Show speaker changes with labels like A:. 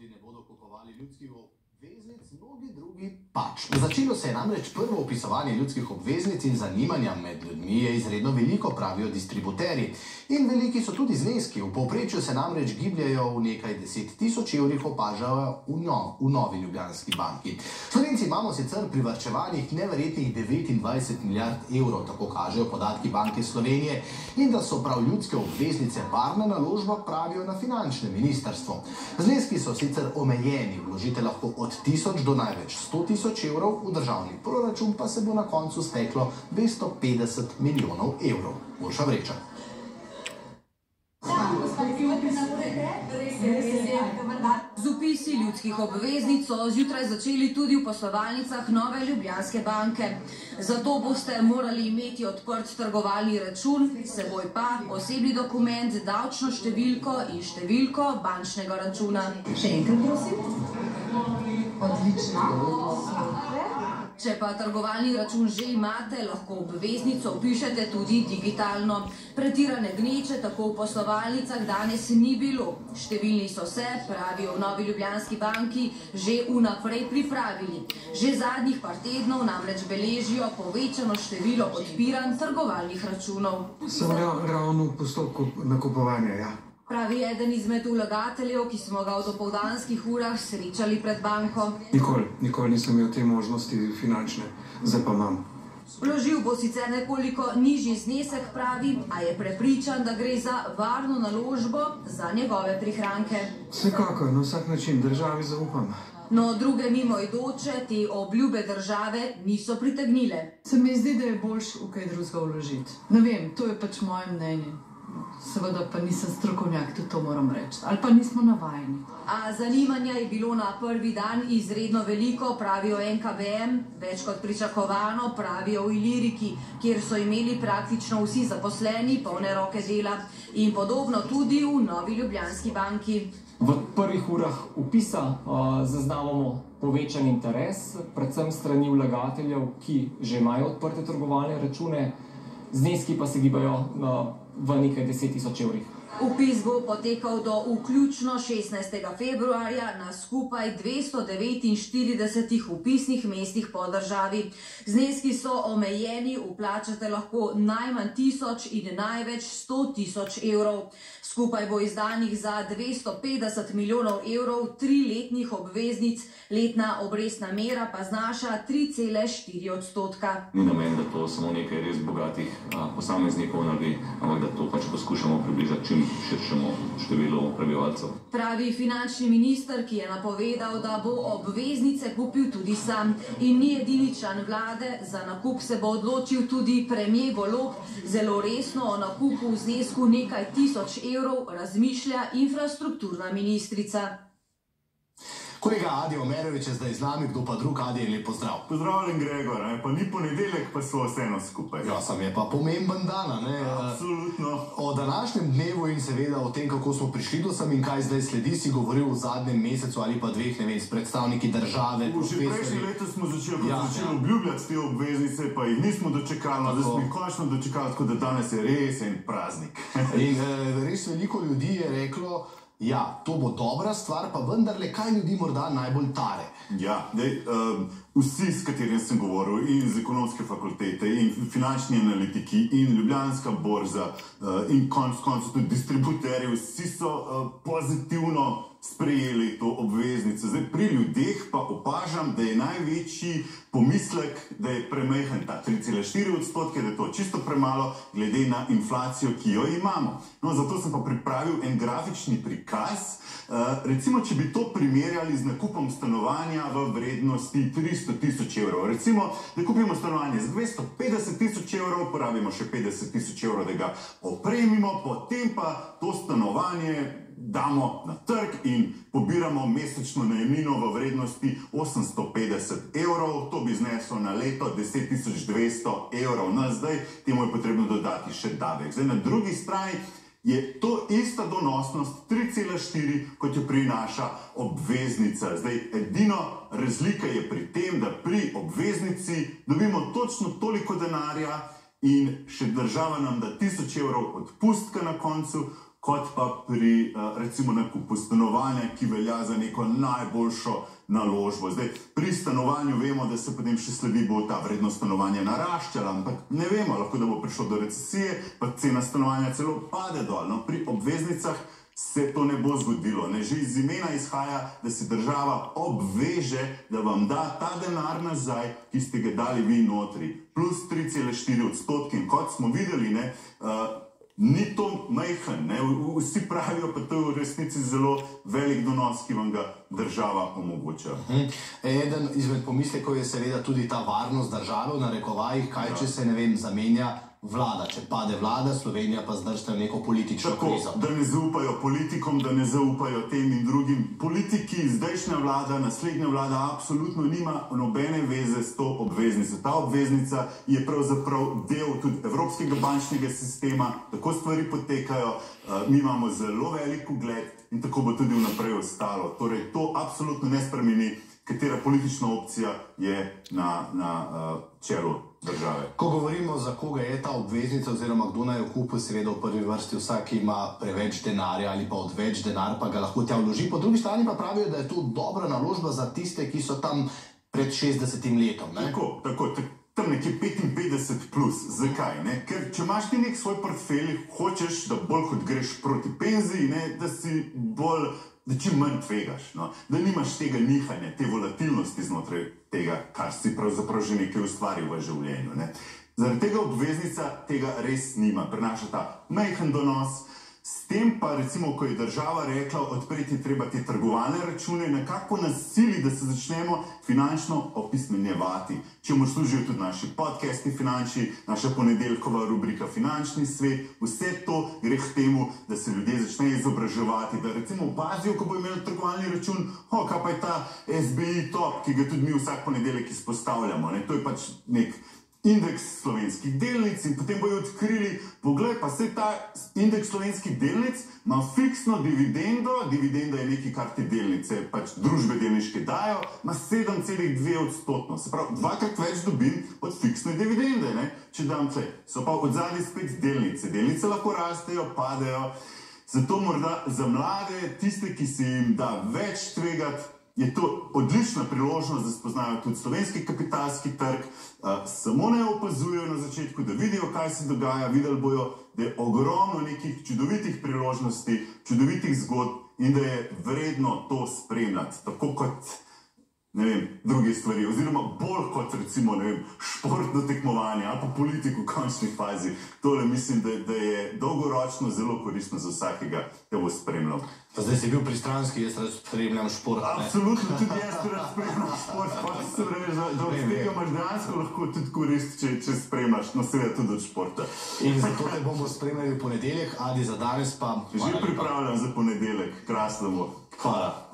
A: tudi ne bodo kupovali ljudskih obveznic, mnogi drugi pač. Začelo se je namreč prvo opisovanje ljudskih obveznic in zanimanja med ljudmi je izredno veliko, pravijo distributeri. In veliki so tudi zneski. V povprečju se namreč gibljajo v nekaj deset tisoč evrih, opažajo v, njo, v Novi Ljubljanski banki. Slovenci imamo sicer privrčevanih neverjetnih 29 milijard evrov, tako kažejo podatki Banke Slovenije, in da so prav ljudske obveznice varna naložba, pravijo na finančnem ministrstvu. Zneski so sicer omejeni, vložite lahko od 1000 do največ 100 tisoč evrov, v državni proračun pa se bo na koncu steklo 250 milijonov evrov. Urša vreča.
B: Z upisi ljudskih obveznic so zjutraj začeli tudi v poslovalnicah Nove Ljubljanske banke. Zato boste morali imeti odprt trgovalni račun, seboj pa osebni dokument, davčno številko in številko bančnega računa.
C: Še enkrat, prosim. Odlično.
B: Če pa trgovalni račun že imate, lahko obveznico pišete tudi digitalno. Pretirane gneče tako v poslovalnicah danes ni bilo. Številni so se, pravijo v Novi Ljubljanski banki, že vnaprej pripravili. Že zadnjih par tednov namreč beležijo povečano število odpiranj trgovalnih računov.
D: Sem ravno v postopku nakupovanja, ja
B: pravi eden izmed vlagateljev, ki smo ga v dopoldanskih urah srečali pred banko.
D: Nikoli, nikoli nisem imel te možnosti finančne, zdaj pa imam.
B: Vložil bo sicer nekoliko nižji znesek, pravi, a je prepričan, da gre za varno naložbo za njegove prihranke.
D: Vsekakor, na vsak način državi zaupam.
B: No, druge mimoidoče te obljube države niso pritegnile.
C: Se mi zdi, da je boljš v kaj drugega vložiti. Ne vem, to je pač moje mnenje. Seveda pa nisem strokovnjak, tudi to moram reči. Ali pa nismo navajeni.
B: A zanimanja je bilo na prvi dan izredno veliko, pravijo NKBM, več kot pričakovano, pravijo v Iliriki, kjer so imeli praktično vsi zaposleni polne roke dela in podobno tudi v Novi Ljubljanski banki.
E: V prvih urah upisa uh, zaznavamo povečan interes, predvsem strani vlagateljev, ki že imajo odprte trgovalne račune, zneski pa se gibajo uh, v nekaj deset tisoč evrih.
B: Upis bo potekal do vključno 16. februarja na skupaj 249 upisnih mestih po državi. Zneski so omejeni, uplačate lahko najmanj 1000 in največ 100 tisoč evrov. Skupaj bo izdanih za 250 milijonov evrov triletnih obveznic, letna obrestna mera pa znaša 3,4 odstotka.
F: Ni namen, da to samo nekaj res bogatih posameznikov naredi, ampak da to pač poskušamo približati čim širšemu številu prebivalcev.
B: Pravi finančni minister, ki je napovedal, da bo obveznice kupil tudi sam in ni edini član vlade, za nakup se bo odločil tudi premijer Golob, zelo resno o nakupu v znesku nekaj tisoč evrov razmišlja infrastrukturna ministrica.
A: Kolega Adi Omerovič je zdaj z nami, kdo pa drug Adi je lepo zdrav.
G: Pozdravljen, Gregor, ne? pa ni ponedeljek, pa so vseeno skupaj.
A: Ja, sem je pa pomemben dan. Ne?
G: Absolutno.
A: O današnjem dnevu in seveda o tem, kako smo prišli do sem in kaj zdaj sledi, si govoril v zadnjem mesecu ali pa dveh, ne vem, s predstavniki države.
G: Že prejšnje leto smo začeli, ja, začeli ja. obljubljati te obveznice, pa jih nismo dočekali, da smo jih končno dočekali, tako da danes je res en praznik.
A: in eh, res veliko ljudi je reklo, Ja, to bo dobra stvar, pa vendarle, kaj ljudi morda najbolj tare.
G: Ja, dej, um, vsi, s katerimi sem govoril, in iz ekonomske fakultete, in finančni analitiki, in Ljubljanska borza, uh, in konec koncev tudi distributerji, vsi so uh, pozitivno sprejeli to obveznico. Zdaj, pri ljudeh pa opažam, da je največji pomislek, da je premehen ta 3,4 odstotke, da je to čisto premalo, glede na inflacijo, ki jo imamo. No, zato sem pa pripravil en grafični prikaz. Uh, recimo, če bi to primerjali z nakupom stanovanja v vrednosti 300 tisoč evrov. Recimo, da kupimo stanovanje z 250 tisoč evrov, porabimo še 50 tisoč evrov, da ga opremimo, potem pa to stanovanje damo na trg in pobiramo mesečno najemnino v vrednosti 850 evrov, to bi zneslo na leto 10.200 evrov. No, zdaj temu je potrebno dodati še davek. Zdaj, na drugi strani je to ista donosnost 3,4, kot jo prinaša obveznica. Zdaj, edino razlika je pri tem, da pri obveznici dobimo točno toliko denarja in še država nam da 1000 evrov odpustka na koncu, kot pa pri uh, recimo nakupu stanovanja, ki velja za neko najboljšo naložbo. Zdaj, pri stanovanju vemo, da se potem še sledi, bo ta vrednost stanovanja naraščala, ampak ne vemo, lahko da bo prišlo do recesije, pa cena stanovanja celo pade dol. No, pri obveznicah se to ne bo zgodilo. Ne? Že iz imena izhaja, da se država obveže, da vam da ta denar nazaj, ki ste ga dali vi notri, plus 3,4 odstotke. In kot smo videli, ne, uh, ni to majhen, ne? vsi pravijo, pa to je v resnici zelo velik donos, ki vam ga država omogoča.
A: Mhm. Eden izmed pomislekov je seveda tudi ta varnost države, v narekovajih, kaj ja. če se ne vem, zamenja vlada. Če pade vlada, Slovenija pa zdrste v neko politično
G: Tako,
A: krizo.
G: da ne zaupajo politikom, da ne zaupajo tem in drugim. Politiki, zdajšnja vlada, naslednja vlada, absolutno nima nobene veze s to obveznico. Ta obveznica je pravzaprav del tudi evropskega bančnega sistema, tako stvari potekajo, uh, mi imamo zelo velik ugled in tako bo tudi vnaprej ostalo. Torej, to absolutno ne spremeni, katera politična opcija je na, na uh, čelu države.
A: Ko govorimo, za koga je ta obveznica, oziroma kdo naj jo kupi, seveda v prvi vrsti vsak, ki ima preveč denarja ali pa odveč denar, pa ga lahko tja vloži. Po drugi strani pa pravijo, da je to dobra naložba za tiste, ki so tam pred 60 letom. Ne?
G: Tako, tako, tako. Tam nekje 55 plus. Zakaj? Ne? Ker če imaš ti nek svoj portfelj, hočeš, da bolj kot greš proti penziji, ne? da si bolj, da čim manj tvegaš, no? da nimaš tega nihanja, te volatilnosti znotraj tega, kar si pravzaprav že nekaj ustvaril v življenju. Ne? Zaradi tega obveznica tega res nima, prinaša ta majhen donos. S tem pa, recimo, ko je država rekla, odpreti treba te trgovalne račune, nekako nas sili, da se začnemo finančno opismenjevati. Čemu služijo tudi naši podcasti finančni, naša ponedeljkova rubrika Finančni svet. Vse to gre k temu, da se ljudje začnejo izobraževati, da recimo opazijo, ko bo imel trgovalni račun, o, kaj pa je ta SBI top, ki ga tudi mi vsak ponedeljek izpostavljamo. Ne? To je pač nek indeks slovenskih delnic in potem bojo odkrili, poglej, pa se ta indeks slovenskih delnic ima fiksno dividendo, dividenda je nekaj, kar te delnice, pač družbe delniške dajo, ima 7,2 odstotno, se pravi, dvakrat več dobim od fiksne dividende, ne? če dam tle. So pa od zadnji spet delnice, delnice lahko rastejo, padejo. Zato morda za mlade, tiste, ki se jim da več tvegati, je to odlična priložnost, da spoznajo tudi slovenski kapitalski trg, uh, samo ne opazujejo na začetku, da vidijo, kaj se dogaja, videli bojo, da je ogromno nekih čudovitih priložnosti, čudovitih zgodb in da je vredno to spremljati, tako kot ne vem, druge stvari, oziroma bolj kot recimo vem, športno tekmovanje ali pa politiko v končni fazi. Tole mislim, da, da je dolgoročno zelo koristno za vsakega, ki bo spremljal.
A: Pa zdaj si bil pristranski, jaz rad spremljam šport. ne?
G: Absolutno, tudi jaz rad spremljam šport, pa se pravi, da da od
A: Vem,
G: tega imaš dejansko lahko tudi korist, če, če spremljaš, no seveda tudi od športa.
A: In zato te bomo spremljali v ponedeljek, ali za danes pa.
G: Že pripravljam za ponedeljek, krasno bo.
A: Hvala.